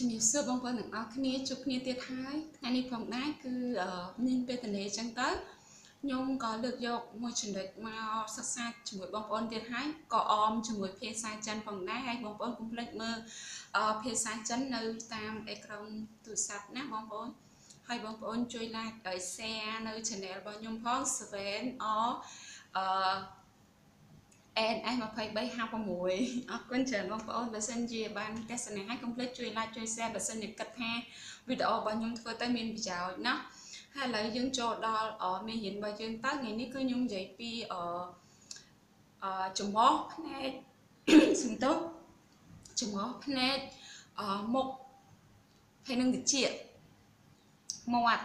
ជំរាបសួរបងប្អូនទាំងអស់គ្នាជួបគ្នាទៀតហើយថ្ងៃនេះផងដែរគឺមានពេលតនេអញ្ចឹងទៅខ្ញុំក៏លើកយកមួយចំណុចមកសិក្សាជាមួយបងប្អូនទៀតហើយក៏អមជាមួយភាសាចិនផងដែរហើយបងប្អូនកុំភ្លេចមើលភាសាចិននៅតាមអេក្រង់ទូរស័ព្ទណាបងប្អូនហើយបងប្អូនជួយ like ឲ្យ share នៅ channel របស់ខ្ញុំផង Seven or អឺ NS 2356អរគុណច្រើនបងប្អូនបើសិនជាបានទស្សនាហើយកុំភ្លេចជួយ like ជួយ share បើសិនជាគិតថាវីដេអូរបស់ខ្ញុំធ្វើទៅមានប្រយោជន៍ណាហើយឥឡូវយើងចូលដល់មេរៀនរបស់យើងតើថ្ងៃនេះគឺខ្ញុំនិយាយពីអអចំហផ្នែកសំទោចំហផ្នែកអមុខហើយនឹងតិចមាត់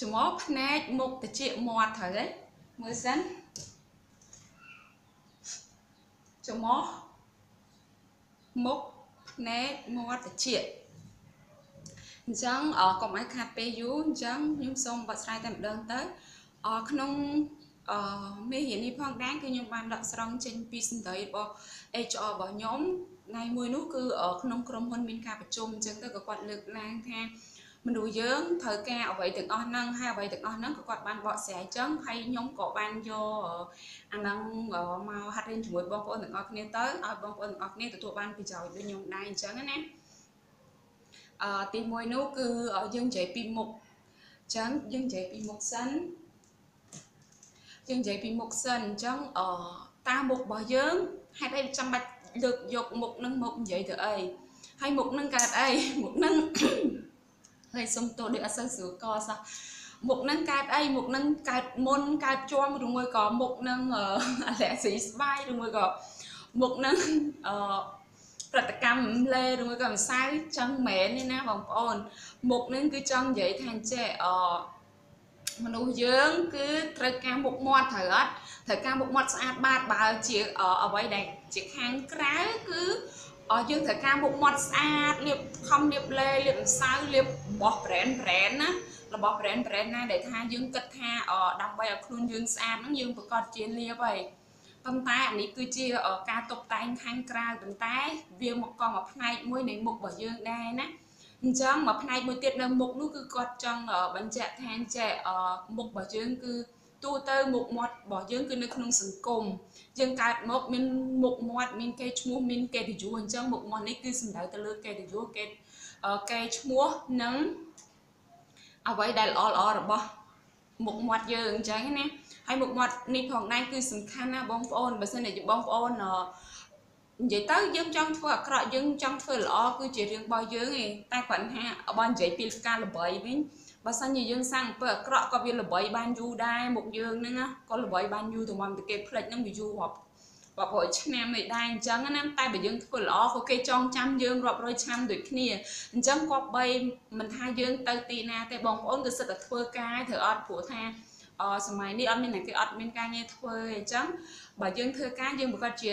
ចំហផ្នែកមុខតិចមាត់ត្រូវទេមើលសិន ច្រមុះមុខភ្នែកមាត់ត្រចៀកអញ្ចឹងកុំឲ្យខាត់ពេលយូរអញ្ចឹងខ្ញុំសូមបកស្រាយតែម្ដងទៅក្នុងអឺមេរៀននេះផងដែរគឺខ្ញុំបានដកស្រង់ចេញពីសម្ដីរបស់ HR របស់ខ្ញុំថ្ងៃមួយនោះគឺក្នុងក្រុមហ៊ុនមានការប្រជុំអញ្ចឹងទៅក៏គាត់លើកឡើងថា មនុស្សយើងត្រូវការអ្វីទាំងអស់ហ្នឹងហើយអ្វីទាំងអស់ហ្នឹងក៏គាត់បានបកស្រាយចឹងហើយខ្ញុំក៏បានយកអាហ្នឹងមកហាត់រៀនជាមួយបងប្អូនទាំងអស់គ្នាទៅឲ្យបងប្អូនទាំងអស់គ្នាទទួលបានប្រយោជន៍ដូចខ្ញុំដែរអញ្ចឹងណាអឺទី1នោះគឺយើងនិយាយពីមុខអញ្ចឹងយើងនិយាយពីមុខសិនយើងនិយាយពីមុខសិនអញ្ចឹងអឺតាមមុខរបស់យើងហេតុអីចាំបាច់លើកយកមុខនឹងមកនិយាយទៅអីហើយមុខនឹងកើតអីមុខនឹង ហើយសុំទោសដូចអត់សូវស្រួលកសោះមុខនឹងកើតអីមុខនឹងកើតមុនកើតជាប់ឬមួយក៏មុខនឹងអាឡែស៊ីស្បាយឬមួយក៏មុខនឹងអឺប្រតិកម្មលេឬមួយក៏ម្សៅចឹងមែនទេណាបងប្អូនមុខនឹងគឺចង់និយាយថាចេះអមនុស្សយើងគឺត្រូវការមុខមាត់ត្រូវអត់ត្រូវការមុខមាត់ស្អាតបាតបើជាអ្វីដែលជាខាងក្រៅគឺ យើងត្រូវការមុខមាត់ស្អាតលាបខំលាបលេលាបម្សៅលាបរបស់ brand brand ណារបស់ brand brand ណាដែលថាយើងគិតថាដើម្បីឲ្យខ្លួនយើងស្អាតហ្នឹងយើងប្រកាសជាលាបហើយប៉ុន្តែអានេះគឺជាការតុបតែងខាងក្រៅប៉ុន្តែ វាមកកងមួយផ្នែកមួយនៃមុខរបស់យើងដែរណាអញ្ចឹងមួយផ្នែកមួយទៀតនៅមុខនោះគឺគាត់ចង់បញ្ជាក់ថាចេះមុខរបស់យើងគឺ ទូទៅមុខមាត់របស់យើងគឺនៅក្នុងសង្គមយើងកើតមកមានមុខមាត់មានគេឈ្មោះមានគេតយួអញ្ចឹងមុខមាត់នេះគឺសំដៅទៅលើគេតយួគេគេឈ្មោះនិងអ្វីដែលល្អល្អរបស់មុខមាត់យើងអញ្ចឹងណាហើយមុខមាត់នេះផងដែរគឺសំខាន់ណាបងប្អូនបើសិនជាបងប្អូននិយាយទៅយើងចង់ធ្វើអាក្រក់យើងចង់ធ្វើល្អគឺជារឿងរបស់យើងឯងតែគ្រាន់ថាបើនិយាយពីការល្បីវិញ បើសិនជាយើងសាំងអំពើអាក្រក់ក៏វាល្បីបានយូរដែរមុខយើងហ្នឹងក៏ល្បីបានយូរទៅមកគេផ្លេចហ្នឹងវាយូររាប់រាប់រយឆ្នាំមិនដែរអញ្ចឹងណាតែបើយើងធ្វើល្អក៏គេចងចាំយើងរាប់រយឆ្នាំដូចគ្នាអញ្ចឹងគប្បីមិនថាយើងទៅទីណាទេបងប្អូនគឺសិតតែធ្វើការត្រូវអត់ព្រោះថាអសម័យនេះអត់មានអ្នកគេអត់មានការងារធ្វើអញ្ចឹងបើយើងធ្វើការយើងប្រកាសជា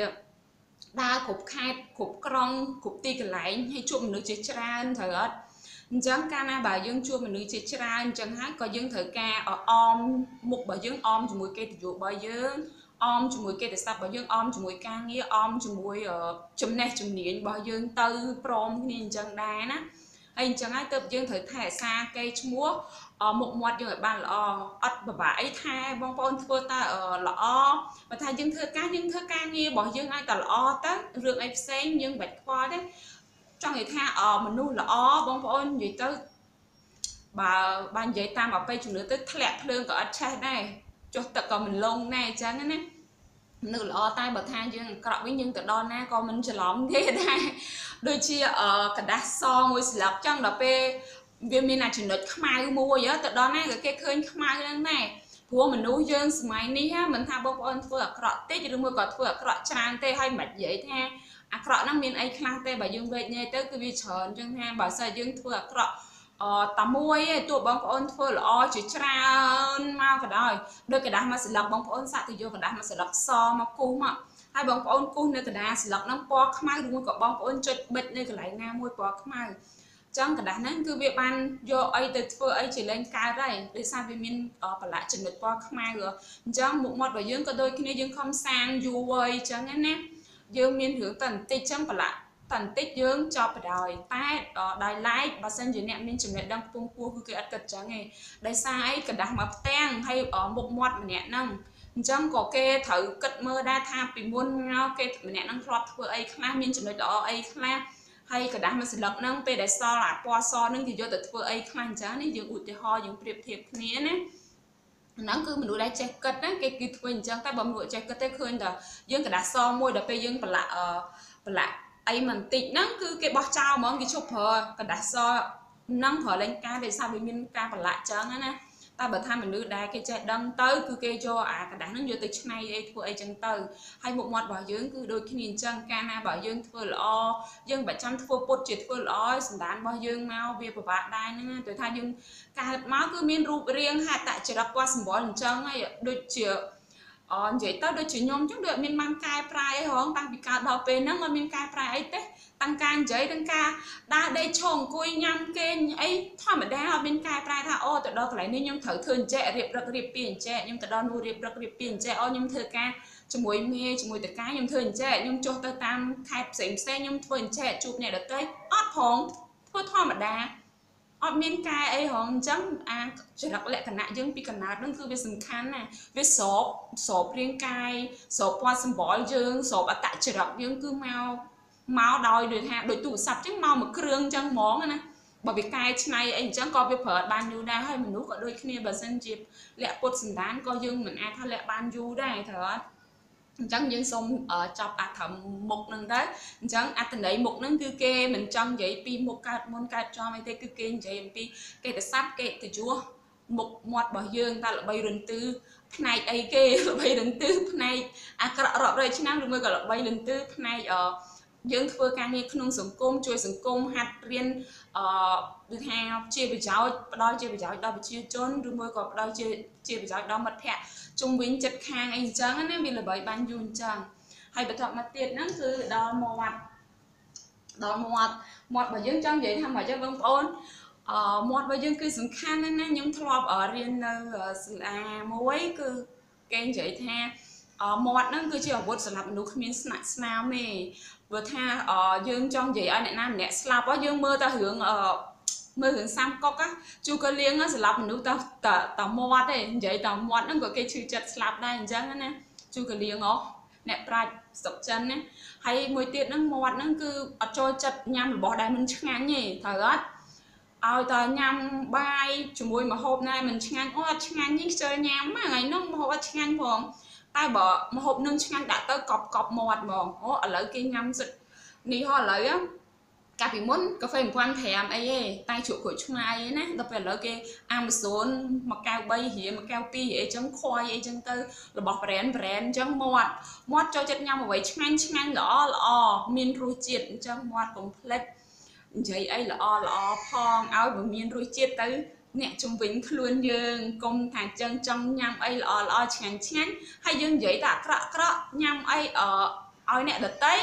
ដើរគ្រប់ខេត្តគ្រប់ក្រុងគ្រប់ទីកន្លែងហើយជួបមនុស្សជាច្រើនត្រូវអត់ អញ្ចឹងកាលណាបើយើងជួបមនុស្សជាច្រើនអញ្ចឹងហើយក៏យើងត្រូវការអមមុខរបស់យើងអមជាមួយកិត្តិយសរបស់យើងអមជាមួយកិត្តិស័ព្ទរបស់យើងអមជាមួយការងារអមជាមួយចំណេះជំនាញរបស់យើងទៅព្រមគ្នាអញ្ចឹងដែរណាហើយអញ្ចឹងហើយទើបយើងត្រូវថែរក្សាកេរ្តិ៍ឈ្មោះមុខមាត់យើងឲ្យបានល្អអត់ពិបាកអីថែបងប្អូនធ្វើតែល្អបើថាយើងធ្វើការយើងធ្វើការងាររបស់យើងឲ្យតែល្អទៅរឿងអីផ្សេងយើងមិនបាច់ខ្វល់ទេ ចង់និយាយថាមនុស្សល្អបងប្អូននិយាយទៅបើបាននិយាយតាមអបិយជំនឿទៅធ្លាក់ភ្លើងក៏អត់ឆេះដែរចុះទឹកក៏មិនលងដែរអញ្ចឹងណាមនុស្សល្អតែបើថាយើងអាក្រក់វិញយើងទៅដល់ណាក៏មិនច្រឡំទេដែរដូចជាกระดาษសមួយស្លាបចឹងដល់ពេលវាមានអាចំណុចខ្មៅមួយទៅដល់ណាក៏គេឃើញខ្មៅហ្នឹងដែរព្រោះមនុស្សយើងសម័យនេះមិនថាបងប្អូនធ្វើអាក្រក់តិចឬមួយក៏ធ្វើអាក្រក់ច្រើនទេហើយមិននិយាយថា អាក្រក់ហ្នឹងមានអីខ្លះទេបើយើងវេកញ៉េទៅគឺវាច្រើនអញ្ចឹងថាបើសិនយើងធ្វើអាក្រក់អតាមួយឯងទោះបងប្អូនធ្វើល្អជាច្រើនមកក៏ដោយដូចกระดาษមួយស្លឹកបងប្អូនសាក់ទៅយកกระดาษមួយស្លឹកសមកគូសមកហើយបងប្អូនគូសនៅกระดาษស្លឹកហ្នឹងពណ៌ខ្មៅឬមួយក៏បងប្អូនចុចបិទនៅកន្លែងណាមួយពណ៌ខ្មៅចឹងกระดาษហ្នឹងគឺវាបានយកអីទៅធ្វើអីជាលែងកើតហើយដោយសារវាមានប្រឡាក់ចំណុចពណ៌ខ្មៅអញ្ចឹងមុខមាត់របស់យើងក៏ដូចគ្នាយើងខំសាងយូរហើយអញ្ចឹងណា យើងមានរឿងតែបន្តិចចឹងប្រឡាក់ តែបន្តិចយើងចប់បដ ாய் តែដោយ like បើសិនជាអ្នកមានចំណេះដឹងពងពោះគឺគេអត់គិតចឹងទេដោយសារអីกระดาษមកផ្ទាំងហើយមុខមាត់ម្នាក់ហ្នឹងអញ្ចឹងក៏គេត្រូវគិតមើលដែរថាពីមុនមកគេម្នាក់ហ្នឹងធ្លាប់ធ្វើអីខ្លះមានចំណុចល្អអីខ្លះហើយកระดาษមួយសន្លឹកហ្នឹងពេលដែលសល់អាពណ៌សហ្នឹងគេយកទៅធ្វើអីខ្លះអញ្ចឹងនេះយើងឧទាហរណ៍យើងប្រៀបធៀបគ្នាណា ហ្នឹងគឺមនុស្សដែលចេះគិតណាគេគឺធ្វើអញ្ចឹងតែបើមនុស្សចេះគិតទេឃើញតែយើងកដាសមួយដល់ពេលយើងប្រឡាក់ប្រឡាក់អីមិនតិចហ្នឹងគឺគេបោះចោលហ្មងគេឈប់ប្រើកដាសហ្នឹងប្រើលេងការដោយសារវាមានការប្រឡាក់ចឹងណា តែបើថាមនុស្សដែលគេចេះដឹងទៅគឺគេយកអាกระดาษហ្នឹងយកទៅឆ្នៃអីធ្វើអីចឹងទៅហើយមុខមាត់របស់យើងគឺដូចគ្នាអញ្ចឹងកាលណាបើយើងធ្វើល្អយើងមិនចាំធ្វើពុតជាធ្វើល្អសន្តានរបស់យើងមកវាពិបាកដែរហ្នឹងទៅថាយើងកើតមកគឺមានរូបរាងហត្ថចរិតពណ៌សម្បុរអញ្ចឹងហើយដូចជា អនិយាយទៅដូចជាខ្ញុំអញ្ចឹងដូចអត់មានបានកែប្រែអីហងតាំងពីកើតដល់ពេលហ្នឹងអត់មានកែប្រែអីទេតាំងការនិយាយទាំងការដើរដេកឈរអង្គុយញ៉ាំគេអីធម្មតាអត់មានកែប្រែថាអូទៅដល់កន្លែងនេះខ្ញុំត្រូវធ្វើអញ្ចេះរៀបរឹករៀបពីអញ្ចេះខ្ញុំទៅដល់នោះរៀបរឹករៀបពីអញ្ចេះអូខ្ញុំធ្វើការជាមួយមេជាមួយតកាខ្ញុំធ្វើអញ្ចេះខ្ញុំចុះទៅតាមខេត្តផ្សេងផ្សេងខ្ញុំធ្វើអញ្ចេះជួបអ្នកដទៃអត់ផងធ្វើធម្មតា អត់មានកែអីហងអញ្ចឹងអាចរិតលក្ខណៈយើងពីកំណើតហ្នឹងគឺវាសំខាន់ណាវាស្របស្របរាងកាយស្របពណ៌សម្បុរយើងស្របអត្តចរិតយើងគឺមកមកដោយដូចថាដូចទូរស័ព្ទអញ្ចឹងមកមួយគ្រឿងអញ្ចឹងហ្មងណាបើវាកែច្នៃអីអញ្ចឹងក៏វាប្រើបានយូរដែរហើយមនុស្សក៏ដូចគ្នាបើសិនជាលាក់ពុតសន្តានក៏យើងមិនអាចថាលាក់បានយូរដែរត្រូវអត់ អញ្ចឹងយើងសូមចប់អាត្រឹមមុខហ្នឹងទៅអញ្ចឹងអត្តន័យមុខហ្នឹងគឺគេមិនចង់និយាយពីមុខកើតមុនកើតចំអីទេគឺគេនិយាយអំពីគេតស័ព្ទគេតយួមុខមាត់របស់យើងតើល្បីរន្ទឺផ្នែកអីគេល្បីរន្ទឺផ្នែកអាក្រក់រាប់រយឆ្នាំឬមួយក៏ល្បីរន្ទឺផ្នែកអឺ យើងធ្វើការងារក្នុងសង្គមជួយសង្គមហាត់រៀនអឺដូចថាជាប្រយោជន៍ផ្ដល់ជាប្រយោជន៍ដល់ប្រជាជនឬមួយក៏ផ្ដល់ជាជាប្រយោជន៍ដល់មិត្តភ័ក្តិជុំវិញចិត្តខាងអីអញ្ចឹងណាវាល្បីបានយូរអញ្ចឹងហើយបន្ទាប់មកទៀតហ្នឹងគឺដល់មាត់ដល់មាត់មាត់របស់យើងចង់និយាយថាមកចឹងបងប្អូនអឺមាត់របស់យើងគឺសំខាន់ណាស់ណាខ្ញុំធ្លាប់រៀននៅសាលាមួយគឺគេនិយាយថាមាត់ហ្នឹងគឺជាអាវុធសម្រាប់មនុស្សគ្មានស្នាក់ស្នាមទេ ព្រោះថាយើងចង់និយាយឲ្យអ្នកណាម្នាក់ស្លាប់យើងមើលតែរឿងមើលរឿងសាំកុកជូក៏លៀងសម្រាប់មនុស្សតែតែមាត់ទេនិយាយតែមាត់ហ្នឹងក៏គេឈឺចិត្តស្លាប់ដែរអញ្ចឹងណាជូក៏លៀងអូអ្នកប្រាជ្ញស្រុកចិនណាហើយមួយទៀតហ្នឹងមាត់ហ្នឹងគឺអត់ចូលចិត្តញ៉ាំរបស់ដែលមិនឆ្ងាញ់ទេត្រូវអត់ឲ្យតែញ៉ាំបាយជាមួយម្ហូបណាមិនឆ្ងាញ់អូអត់ឆ្ងាញ់នេះខ្ជិលញ៉ាំថ្ងៃនោះម្ហូបអត់ឆ្ងាញ់ផង តែបើម្ហូបនឹងឆ្ងាញ់ដាក់ទៅកប់កប់មាត់ហ្មងអូឥឡូវគេញ៉ាំសិតនេះហ៎ឥឡូវកាលពីមុនកាហ្វេ1500អីទេតែជ្រក់ក្រូចឆ្ងាយឯណាដល់ពេលឥឡូវគេ Amazon មួយកែវ3រៀលមួយកែវ2រៀលអីចឹងខ្វាយអីចឹងទៅរបស់ brand brand អញ្ចឹងមាត់មាត់ចូលចិត្តញ៉ាំអ្វីឆ្ងាញ់ឆ្ងាញ់ល្អល្អមានរសជាតិអញ្ចឹងមាត់កុំភ្លេចនិយាយអីល្អល្អផងឲ្យវាមានរសជាតិទៅ អ្នកជំវិញខ្លួនយើងកុំថាចឹងចង់ញ៉ាំអីល្អល្អឆ្ងាញ់ឆ្ងាញ់ហើយយើងនិយាយតែអាក្រក់ក្រក់ញ៉ាំអីអឲ្យអ្នកដតី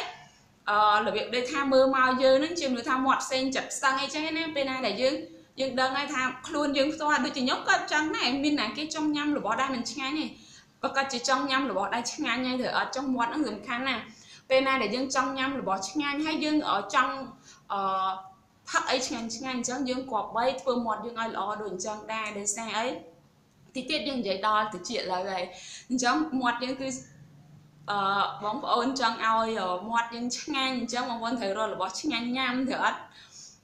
អឺរបៀបដូចថាមើលមកយើងនឹងជាមនុស្សថាមាត់ផ្សេងចិត្តស្ទឹងអីចឹងណាពេលណាដែលយើងយើងដឹងហើយថាខ្លួនយើងផ្ទាល់ដូចជាខ្ញុំក៏ចឹងដែរមានណាគេចង់ញ៉ាំរបស់ដែលមិនឆ្ងាញ់ទេបើគាត់ជាចង់ញ៉ាំរបស់ដែលឆ្ងាញ់ហើយត្រូវអត់ចង់មាត់ហ្នឹងសំខាន់ណាពេលណាដែលយើងចង់ញ៉ាំរបស់ឆ្ងាញ់ហើយយើងចង់អឺ ផឹកអីឆ្ងាញ់ឆ្ងាញ់អញ្ចឹងយើងគប្បីធ្វើមាត់យើងឲ្យល្អដូចអញ្ចឹងដែរដោយសារអីទីទៀតយើងនិយាយដល់តិចឡើយហើយអញ្ចឹងមាត់យើងគឺអឺបងប្អូនចង់ឲ្យមាត់យើងឆ្ងាញ់អញ្ចឹងបងប្អូនត្រូវរករបស់ឆ្ងាញ់ញ៉ាំត្រូវអត់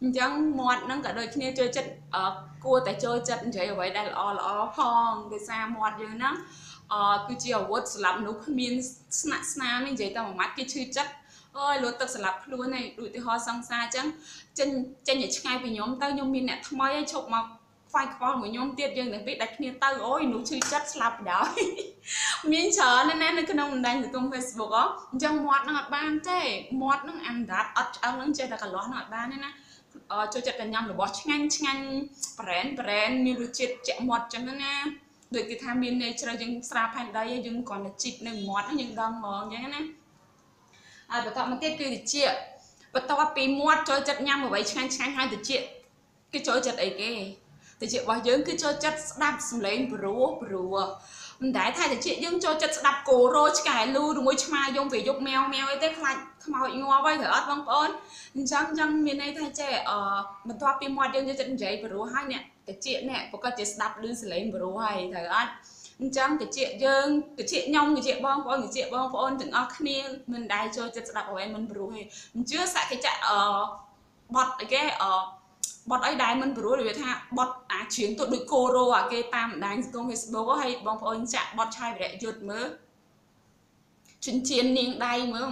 អញ្ចឹងមាត់ហ្នឹងក៏ដូចគ្នាចូលចិត្តគួរតែចូលចិត្តនិយាយអ្វីដែលល្អល្អផងដោយសារមាត់យើងហ្នឹងអឺគឺជាអាវុធសម្រាប់មនុស្សគ្មានស្នាក់ស្នាមនិយាយតែមួយម៉ាត់គេឈឺចិត្ត អើយលួចទឹកស្លាប់ខ្លួនឯងដូចទីហោសង្សារអញ្ចឹងចេញចេញឲ្យឆ្ងាយពីខ្ញុំទៅខ្ញុំមានអ្នកថ្មីឲ្យឈប់មកខ្វាយខ្វល់មួយខ្ញុំទៀតយើងទាំងពីរដាច់គ្នាទៅអូយនោះឈឺចិត្តស្លាប់ដល់មានច្រើនណាស់នៅក្នុងបណ្ដាញសង្គម Facebook អញ្ចឹងមាត់នឹងអត់បានទេមាត់នឹងអាំដាតអត់ឆ្អឹងនឹងចេះតែកន្លោះនឹងអត់បានទេណាចូលចិត្តតែញ៉ាំរបស់ឆ្ងាញ់ឆ្ងាញ់ brand brand មានរសជាតិជាក់មាត់អញ្ចឹងណាដូចគេថាមានន័យជ្រៅយើងស្រាផែនដីយើងគ្រាន់តែជីកនៅមាត់យើងដឹងហ្មងអញ្ចឹងណា ហើយបន្តមកទៀតគឺតិចបន្ទាប់ពីមាត់ចូលចិត្តញ៉ាំអ្វីឆ្ងាញ់ឆ្ងាញ់ហើយតិចគេចូលចិត្តអីគេតិចរបស់យើងគឺចូលចិត្តស្ដាប់សំឡេងព្រោះព្រោះមិនដែលថាតិចយើងចូលចិត្តស្ដាប់គោរោឆ្កែលូឬមួយឆ្មាយំវាយកម៉ែវម៉ែវអីទេខ្លាចខ្មោចងាប់ហើយត្រូវអត់បងប្អូនអញ្ចឹងអញ្ចឹងមានន័យថាចេះអឺបន្ទាប់ពីមាត់យើងចូលចិត្តនិយាយព្រោះហើយអ្នកតិចនេះប្រកាសជាស្ដាប់ឮសលេងព្រោះហើយត្រូវអត់ អញ្ចឹងតិចយើងតិចខ្ញុំតិចបងប្អូនតិចបងប្អូនទាំងអស់គ្នាមិនដែលចូលចិត្តស្ដាប់អ្វីមិនព្រោះទេអញ្ជើសក្កិច្ចអឺបត់អីគេអឺបត់អីដែលមិនព្រោះវាថាបត់អាជ្រៀងទៅដូចគោរោអាគេតាមបណ្ដាញសង្គម Facebook ហើយបងប្អូនចាក់បត់ឆាយវិរៈយុទ្ធមើលចិញ្ចៀននាងដៃមើល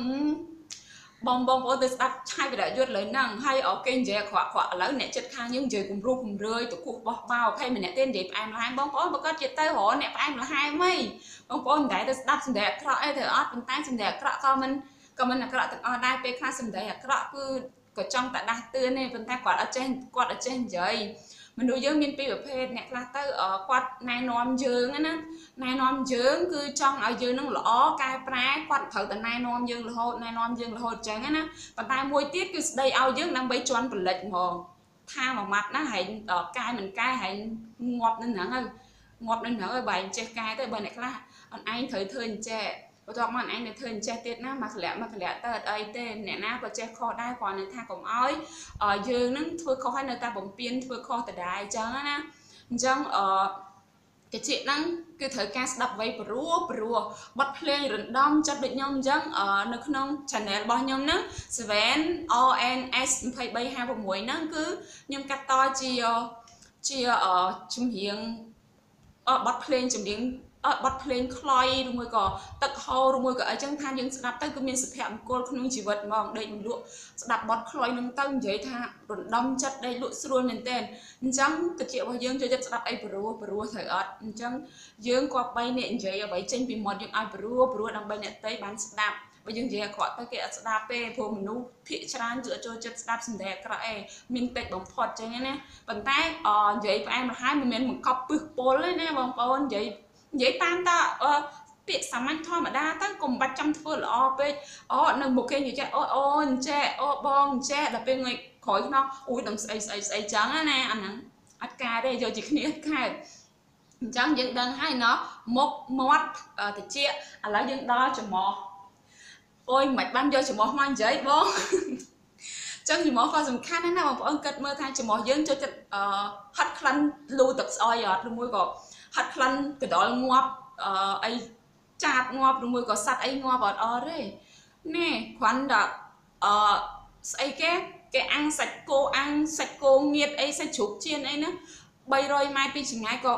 បងបងប្អូនទៅស្ដាប់ឆាយវិរៈយុទ្ធលើហ្នឹងហើយអូគេនិយាយអាក្រក់ក្រក់ឥឡូវអ្នកចិត្តខាងយើងនិយាយគំរោះគំរឿយទៅគោះបោះបោកហើយម្នាក់ទៀតនិយាយផ្អែមល្ហែមបងប្អូនបើគាត់ជាទៅរកអ្នកផ្អែមល្ហែមហីបងប្អូនមិនដែលទៅស្ដាប់សម្ដែងអាក្រក់អីទៅអត់ប៉ុន្តែសម្ដែងអាក្រក់ក៏មិនក៏មិនអាក្រក់ទាំងអស់ដែរពេលខ្លះសម្ដែងអាក្រក់គឺក៏ចង់តែដាស់តឿនទេប៉ុន្តែគាត់អត់ចេះគាត់អត់ចេះនិយាយ មនុស្សយើងមានពីរប្រភេទអ្នកខ្លះទៅគាត់ណែនាំយើងណាណែនាំយើងគឺចង់ឲ្យយើងនឹងល្អកែប្រែគាត់ត្រូវតែណែនាំយើងរហូតណែនាំយើងរហូតចឹងណាប៉ុន្តែមួយទៀតគឺស្ដីឲ្យយើងដើម្បីជន់ផលិតហ្មងថាមួយម៉ាត់ណាហែងកែមិនកែហែងងាប់នឹងហ្នឹងហើយងាប់នឹងហ្នឹងហើយបើឯងចេះកែទៅបើអ្នកខ្លះអនឯងត្រូវធ្វើអញ្ចេះ បន្ទាប់មកឯងនៅធ្វើអញ្ចេះទៀតណាមកធ្លាក់មកធ្លាក់ទៅអត់អីទេអ្នកណាក៏ចេះខុសដែរគ្រាន់តែថាកុំឲ្យយើងនឹងធ្វើខុសហើយនៅតែបំពេញធ្វើខុសដដែលអញ្ចឹងណាអញ្ចឹងអឺតិចហ្នឹងគឺត្រូវការស្ដាប់ໄວព្រោះព្រោះបတ်ភ្លេងរំដំចិត្តដូចខ្ញុំអញ្ចឹងនៅក្នុង channel របស់ខ្ញុំហ្នឹង 7 ONS 2356ហ្នឹងគឺខ្ញុំកាត់តជាជាជំរៀងបတ်ភ្លេងចម្រៀង បတ်ភ្លេងខ្លុយឬមួយក៏ទឹកហូរឬមួយក៏អីចឹងថាយើងស្ដាប់ទៅគឺមានសុភមង្គលក្នុងជីវិតហ្មងដេកមិនលក់ស្ដាប់បတ်ខ្លុយនឹងទៅនិយាយថារំដំចិត្តដេកលក់ស្រួលមែនទែនអញ្ចឹងកជារបស់យើងចូលចិត្តស្ដាប់អីព្រោះព្រោះត្រូវអត់អញ្ចឹងយើងក៏បីអ្នកនិយាយអ្វីចេញពីមាត់យើងឲ្យព្រោះព្រោះដើម្បីអ្នកតីបានស្ដាប់បើយើងនិយាយអាក្រក់ទៅគេអត់ស្ដាប់ទេព្រោះមនុស្សភាគច្រើនគឺអត់ចូលចិត្តស្ដាប់សម្ដែងអាក្រក់ឯងមានតិចបំផុតចឹងណាប៉ុន្តែនិយាយផ្អែមល្ហែមមិនមែនបង្កប់ពឹសពលទេណាបងប្អូននិយាយ និយាយតាមតាពាក្យសាមញ្ញធម្មតាទៅកុំបាច់ចាំធ្វើល្អពេកអូនៅមុខគេនិយាយអូអូអញ្ចេះអូបងអញ្ចេះដល់ពេលថ្ងៃក្រោយខ្នោះអូយដឹងស្អីស្អីស្អីចឹងណាអាហ្នឹងអត់ការទេយកជាគ្នាខែអញ្ចឹងយើងដឹងហើយណោះមុខមាត់តិចឥឡូវយើងដល់ច្រមុះអូយមិនបានយកច្រមុះមកនិយាយបងចឹងច្រមុះក៏សំខាន់ណាស់បងប្អូនគិតមើលថាច្រមុះយើងចូលចិត្តហត់ក្លិនលូទឹកស្អុយអត់ឬមួយក៏ ហាត់ក្លិនកដលងាប់អីចាបងាប់ឬមួយក៏សัตว์អីងាប់អត់អត់ទេនេះគ្រាន់តែអឺស្អីគេគេអាំងសាច់គោអាំងសាច់គោងៀតអីសាច់ជ្រូកជៀនអីណា300ម៉ែត្រពីចម្ងាយក៏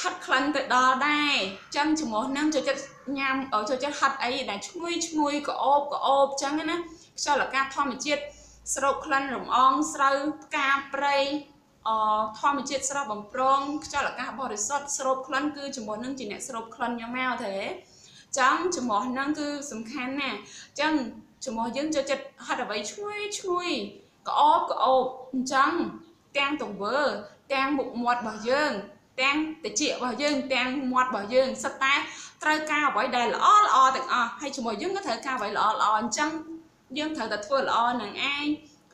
ហាត់ក្លិនទៅដល់ដែរចឹងចំោះហ្នឹងចូលចិត្តញ៉ាំចូលចិត្តហាត់អីដែលឈ្ងុយឈ្ងុយក្អូបក្អូបចឹងណាខ្យល់អាកាសធម្មជាតិស្រូបក្លិនរំអងស្រូវផ្កាព្រៃអ ធម្មជាតិស្រស់បំប្រងខ្យល់អាកាសបរិសុទ្ធស្រូបក្លិនគឺចំពោះនឹងជាអ្នកស្រូបក្លិនយកមកទេចឹងចំពោះនឹងគឺសំខាន់ណាស់ចឹងចំពោះយើងចូលចិត្តហត់អ្វីឈ្ងុយឈ្ងុយក្អបក្អបអញ្ចឹងទាំងទង្វើ ទាំងមុខមាត់របស់យើង ទាំងតិចរបស់យើង ទាំងមាត់របស់យើងសិតតែត្រូវការអ្វីដែលល្អល្អទាំងអស់ហើយជាមួយយើងក៏ត្រូវការអ្វីល្អល្អអញ្ចឹងយើងត្រូវតែធ្វើល្អនឹងឯង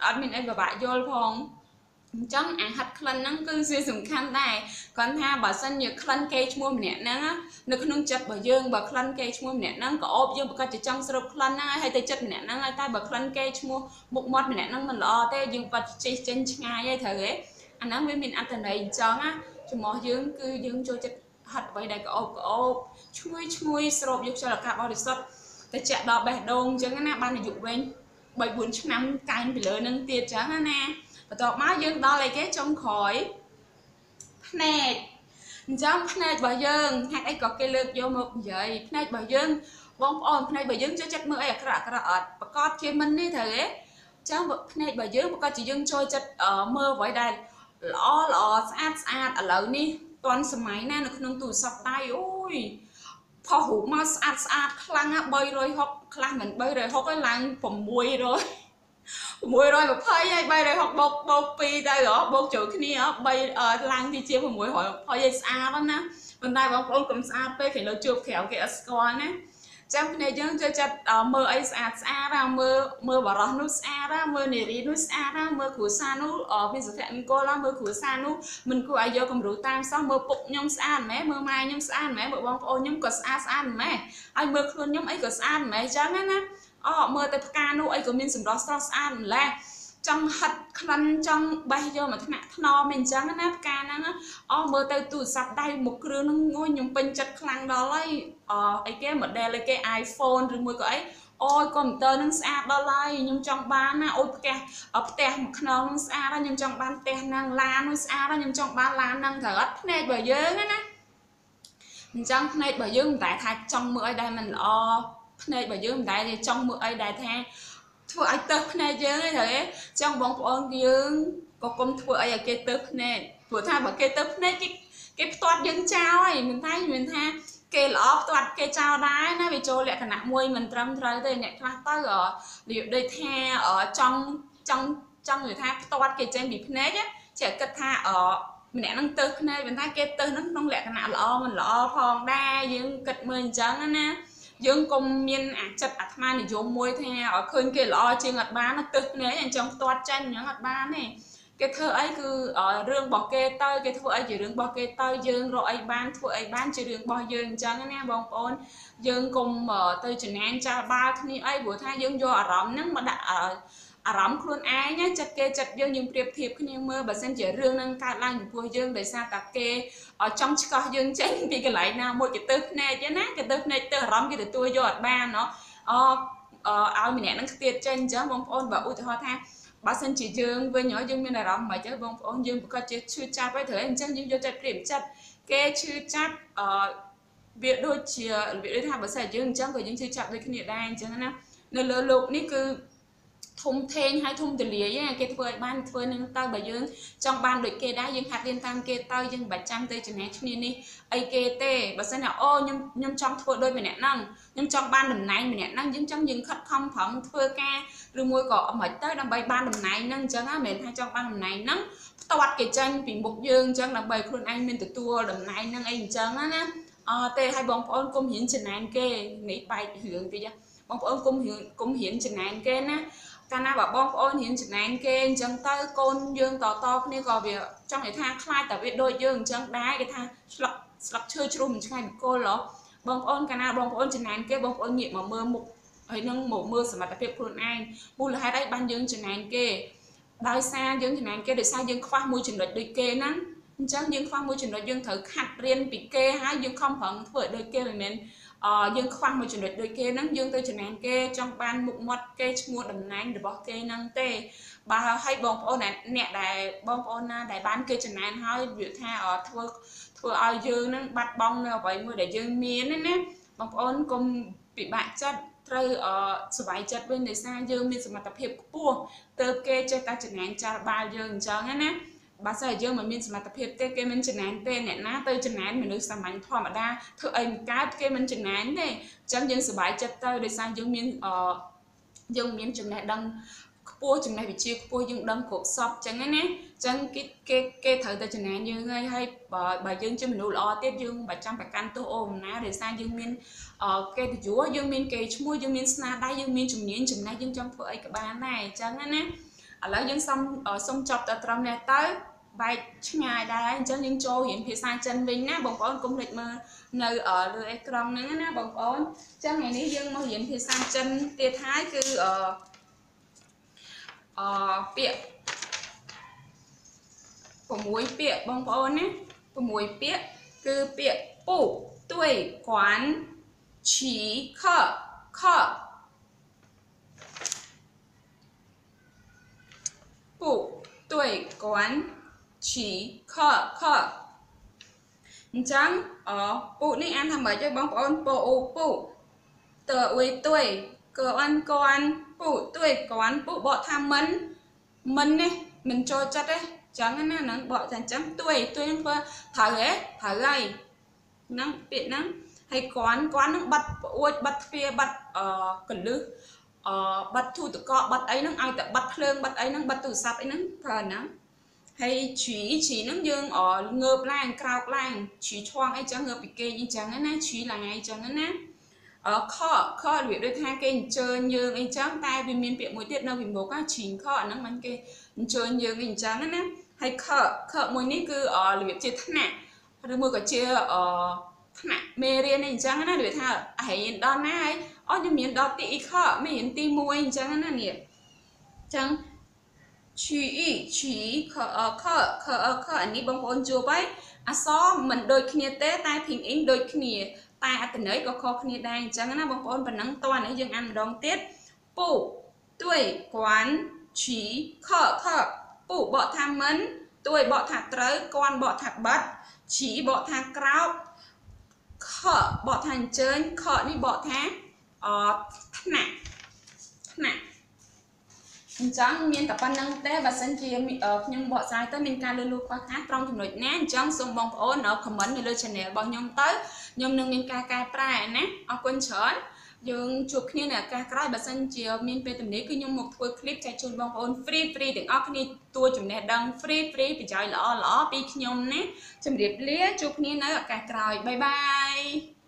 អត់មានអីពិបាកយល់ផង អញ្ចឹងអាហាត់ក្លិនហ្នឹងគឺជាសំខាន់ដែរគាត់ថាបើសិនជាក្លិនគេឈ្មោះម្នាក់ហ្នឹងនៅក្នុងចិត្តរបស់យើងបើក្លិនគេឈ្មោះម្នាក់ហ្នឹងក៏អបយើងប្រកាសជាចង់ស្រូបក្លិនហ្នឹងហើយទៅចិត្តម្នាក់ហ្នឹងហើយតែបើក្លិនគេឈ្មោះមុខមាត់ម្នាក់ហ្នឹងមិនល្អទេយើងបាត់ចេះចេញឆ្ងាយហើយត្រូវទេអាហ្នឹងវាមានអត្ថន័យអញ្ចឹងណាចំោះយើងគឺយើងចូលចិត្តហាត់អ្វីដែលក្អោបក្អោបឈ្ងុយឈ្ងុយស្រូបយកខ្យល់អាកាសបរិសុទ្ធទៅចាក់ដល់បេះដូងអញ្ចឹងណាបានអាយុវែង3 4ឆ្នាំកែងពីលើនឹងទៀតអញ្ចឹងណា បន្ទាប់មកយើងដល់អីគេចុងក្រោយភ្នែកអញ្ចឹងភ្នែករបស់យើងហេតុអីក៏គេលើកយកមកនិយាយភ្នែករបស់យើងបងប្អូនភ្នែករបស់យើងចូលចិត្តមើលអីអាក្រក់អាក្រក់អត់ប្រកាសជាមិននេះត្រូវទេចឹងភ្នែករបស់យើងប្រកាសជាយើងចូលចិត្តមើលអ្វីដែលល្អល្អស្អាតស្អាតឥឡូវនេះតាន់សម័យណានៅក្នុងទូរស័ព្ទដៃអូយផុសរូបមកស្អាតស្អាតខ្លាំងណា360ខ្លះមិន360ទេឡើង600 620ហើយ360បូកបូក2ទៅហ៎បូកចូលគ្នា3ឡើងទីជា620ឲ្យស្អាតណាប៉ុន្តែបងប្អូនកុំស្អាតពេកគេលើជួបក្រៅគេអត់ស្គាល់ណាចាំគ្នាយើងចូលចិត្តមើលអីស្អាតស្អាតមើលមើលបរោះនោះស្អាតមើលនារីនោះស្អាតមើលគ្រួសារនោះមានសុភមង្គលមើលគ្រួសារនោះមិនគួរឲ្យយកគំរូតាមសោះមើលពុកខ្ញុំស្អាតម៉ែមើលម៉ែខ្ញុំស្អាតម៉ែមើលបងប្អូនខ្ញុំក៏ស្អាតស្អាតម៉ែហើយមើលខ្លួនខ្ញុំអីក៏ស្អាតម៉ែអញ្ចឹងណា អូមើលទៅផ្កានោះអីក៏មានសម្រស់ស្រស់ស្អាតម្ល៉េះចង់ហិតក្លិនចង់បេះយកមកថ្នាក់ថ្នមអញ្ចឹងណាផ្កាហ្នឹងអស់មើលទៅទូរស័ព្ទដៃមុខគ្រឿងហ្នឹងងុយខ្ញុំពេញចិត្តខ្លាំងដល់ហើយអអីគេ model អីគេ iPhone ឬមួយក៏អីអូយកុំព្យូទ័រនឹងស្អាតដល់ហើយខ្ញុំចង់បានណាអូយផ្ទះផ្ទះមួយខ្នងនឹងស្អាតហើយខ្ញុំចង់បានផ្ទះហ្នឹងឡាននោះស្អាតហើយខ្ញុំចង់បានឡានហ្នឹងត្រូវអត់ភ្នែករបស់យើងណាអញ្ចឹងភ្នែករបស់យើងមិនតែថាចង់មើលអីដែលមិនល្អ ភ្នែករបស់យើងមិនដែលចង់មើលអីដែលថាធ្វើឲ្យទៅភ្នែកយើងហ្នឹងទេចឹងបងប្អូនយើងក៏កុំធ្វើអីឲ្យគេទៅភ្នែកព្រោះថាបើគេទៅភ្នែកគេគេផ្ទាត់យើងចោលហើយមិនថាមិនថាគេល្អផ្ទាត់គេចោលដែរណាវាចូលលក្ខណៈមួយមិនត្រឹមត្រូវទេអ្នកខ្លះទៅរបៀបដូចថាចង់ចង់ចង់និយាយថាផ្ទាត់គេចេញពីភ្នែកចេះគិតថាអម្នាក់នឹងទៅភ្នែកប៉ុន្តែគេទៅនឹងក្នុងលក្ខណៈល្អមិនល្អផងដែរយើងគិតមើលអញ្ចឹងណា យើងកុំមានអាចិត្តអាត្មានិយមមួយថាឲ្យឃើញគេល្អជាងអត់បានទៅភ្នែកអញ្ចឹងផ្ទាត់ចាញ់អញ្ចឹងអត់បានទេគេធ្វើអីគឺរឿងរបស់គេទៅគេធ្វើអីជារឿងរបស់គេទៅយើងរកអីបានធ្វើអីបានជារឿងរបស់យើងអញ្ចឹងណាបងប្អូនយើងកុំទៅចំណានចាស់បាល់គ្នាអីព្រោះថាយើងយកអារម្មណ៍ហ្នឹងមកដាក់ អារម្មណ៍ខ្លួនឯងចិត្តគេចិត្តយើងយើងប្រៀបធៀបគ្នាមើលបើសិនជារឿងនឹងកើតឡើងចំពោះយើងដោយសារតែគេចង់ឆ្កោះយើងចេញពីកន្លែងណាមួយគេទៅភ្នែកណាគេទៅភ្នែកទៅអារម្មណ៍គេទទួលយកអត់បានណោះអឲ្យម្នាក់នឹងខ្ទាតចេញអញ្ចឹងបងប្អូនបើឧទាហរណ៍ថាបើសិនជាយើងវិញយើងមានអារម្មណ៍មិនអីបងប្អូនយើងប្រកាសជាឈឺចាប់ហើយត្រូវអញ្ចឹងយើងយកចិត្តព្រាមចិត្តគេឈឺចាប់អវាដូចជារបៀបដូចថាបើសិនយើងអញ្ចឹងក៏យើងឈឺចាប់ដូចគ្នាដែរអញ្ចឹងណានៅលើលោកនេះគឺ ធំធេងហើយធំទលាយគេធ្វើឲ្យបានធ្វើនឹងទៅបើយើងចង់បានដូចគេដែរយើងហាត់រៀនតាមគេទៅយើងមិនបាច់ចាំទៅចំណេះគ្នានេះអីគេទេបើសិនណាអូខ្ញុំខ្ញុំចង់ធ្វើដូចម្នាក់ហ្នឹងខ្ញុំចង់បានតំណែងម្នាក់ហ្នឹងយើងចង់យើងខិតខំប្រឹងធ្វើការឬមួយក៏អមិនទៅដើម្បីបានតំណែងហ្នឹងអញ្ចឹងណាមិនមែនថាចង់បានតំណែងហ្នឹងផ្ទាត់គេចាញ់ពីមុខយើងអញ្ចឹងដើម្បីខ្លួនឯងមានទទួលតំណែងហ្នឹងអីអញ្ចឹងណាអឺទេឲ្យបងប្អូនកុំហ៊ានចំណែនគេនេះបែករឿងតិចបងប្អូនកុំហ៊ានកុំហ៊ានចំណែនគេណា កាលណាបើបងប្អូនរៀនចំណែនគេអញ្ចឹងទៅកូនយើងតតគ្នាក៏វាចង់និយាយថាខ្លាចតែវាដូចយើងអញ្ចឹងដែរគេថាស្លឹកស្លឹកឈើជ្រុះមិនឆ្ងាយពីគល់ហ៎បងប្អូនកាលណាបងប្អូនចំណែនគេបងប្អូនងាកមកមើលមុខហើយនឹងមកមើលសមត្ថភាពខ្លួនឯងមូលហេតុអីបានយើងចំណែនគេដោយសារយើងចំណែនគេដោយសារយើងខ្វះមួយចំណុចដូចគេហ្នឹងអញ្ចឹងយើងខ្វះមួយចំណុចយើងត្រូវខាត់រៀនពីគេហើយយើងខំប្រឹងធ្វើឲ្យដូចគេមិនមែនអឺ យើងខ្វះមួយចំណុចដូចគេហ្នឹងយើងទៅចំណែនគេចង់បានមុខមាត់គេឈ្មោះតំណែងរបស់គេហ្នឹងទេបើឲ្យបងប្អូនអ្នកដែលបងប្អូនណាដែលបានគេចំណែនហើយវាថាធ្វើធ្វើឲ្យយើងហ្នឹងបាត់បង់នៅអ្វីមួយដែលយើងមានណាបងប្អូនកុំពិបាកចិត្តត្រូវអសុវ័យចិត្តវិញដោយសារយើងមានសមត្ថភាពខ្ពស់ទៅគេចេះតែចំណែនចាស់បាល់យើងអញ្ចឹងណា បើសិនយើងមិនមានសមត្ថភាពទេគេមិនចំណែនទេអ្នកណាទៅចំណែនមនុស្សសាមញ្ញធម្មតាធ្វើអីមិនកើតគេមិនចំណែនទេអញ្ចឹងយើងសប្បាយចិត្តទៅដោយសារយើងមានអយើងមានចំណេះដឹងខ្ពស់ចំណេះវិជ្ជាខ្ពស់យើងដឹងគ្រប់សពអញ្ចឹងណាអញ្ចឹងគេគេគេត្រូវតែចំណែនយើងហើយហើយបើបើយើងជាមនុស្សល្អទៀតយើងមិនចាំប្រកាន់ទោសអូនណាដោយសារយើងមានគេទៅយួរយើងមានគេឈ្មោះយើងមានស្នាដៃយើងមានជំនាញចំណេះយើងចង់ធ្វើអីក៏បានដែរអញ្ចឹងណាឥឡូវយើងសុំសុំចប់ទៅត្រឹមនេះទៅ បែកឆ្ងាយដែរអញ្ចឹងយើងចូលរៀនភាសាចិនវិញណាបងប្អូនកុំភ្លេចមើលនៅលើអេក្រង់ហ្នឹងណាបងប្អូនអញ្ចឹងថ្ងៃនេះយើងមករៀនភាសាចិនទៀតហើយគឺអឺអឺពាក្យ6ពាក្យបងប្អូនណា6ពាក្យគឺពាក្យពុទួយគ្វាន់ឈីខខពុទួយគ្វាន់ ឈីខខអញ្ចឹងអពុនេះអានថាម៉េចទេបងប្អូនពោអ៊ូពុតើអ៊ុយទួយកអានគួនពុទួយគួនពុបកថាមិនមិននេះមិនចូលចិត្តទេចឹងណាហ្នឹងបកថាអញ្ចឹងទួយទួយហ្នឹងធ្វើត្រូវហ៎ត្រូវហើយហ្នឹងពាក្យហ្នឹងហើយគួនគួនហ្នឹងបាត់ប្អួចបាត់ទ្វាបាត់អកលឹះអបាត់ធូតកបាត់អីហ្នឹងឲ្យតែបាត់ភ្លើងបាត់អីហ្នឹងបាត់ទូរស័ព្ទអីហ្នឹងប្រើហ្នឹង ហើយជ្រីជ្រីហ្នឹងយើងងើបឡើងក្រោកឡើងជ្រីឆ្វងអីចឹងងើបពីគេអីចឹងណាជ្រីឡើងអីចឹងណាអខខរបៀបដូចថាគេអញ្ជើញយើងអីចឹងតែវាមានពាក្យមួយទៀតនៅពីមុខណាជីងខអាហ្នឹងមិនគេអញ្ជើញយើងអីអញ្ចឹងណាហើយខខមួយនេះគឺរបៀបជាថ្នាក់ឬមួយក៏ជាអថ្នាក់មេរៀនអីអញ្ចឹងណាដូចថារៀនដល់ណាហើយអូខ្ញុំរៀនដល់ទីអ៊ីខមេរៀនទី1អញ្ចឹងណានេះអញ្ចឹង ឈីអ៊ីឈីខអខខអខអានេះបងប្អូនជួបហើយអសមិនដូចគ្នាទេតែភីងអ៊ីងដូចគ្នាតែអត្ថន័យក៏ខុសគ្នាដែរអញ្ចឹងណាបងប្អូនប៉ុណ្ណឹងតើនេះយើងអានម្ដងទៀតពូទួយគួនឈីខខពូបកថាមិនទួយបកថាត្រូវគួនបកថាបាត់ឈីបកថាក្រោបខបកថាអញ្ជើញខនេះបកថាអថ្នាក់ថ្នាក់ អញ្ចឹងមានតែប៉ុណ្្នឹងទេបើសិនជាខ្ញុំបកស្រាយទៅមានការលឺលូខ្វះខាតត្រង់ចំណុចណាអញ្ចឹងសូមបងប្អូននៅ comment នៅលើ channel របស់ខ្ញុំទៅខ្ញុំនឹងមានការកែប្រែណាអរគុណច្រើនយើងជួបគ្នានៅឱកាសក្រោយបើសិនជាមានពេលទំនេរគឺខ្ញុំមកធ្វើ clip ចែកជូនបងប្អូន free free ទាំងអស់គ្នាទួចំណេះដឹង free free ប្រយោជន៍ល្អល្អពីខ្ញុំណាជម្រាបលាជួបគ្នានៅឱកាសក្រោយបាយបាយ